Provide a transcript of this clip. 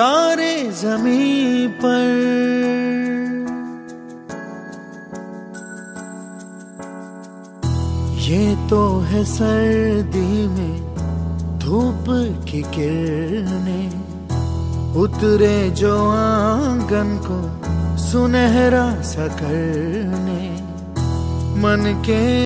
तारे जमी पर। ये तो है सर्दी में धूप की किरणें। उतरे जो आँगन को सुनहरा सा करने। मन के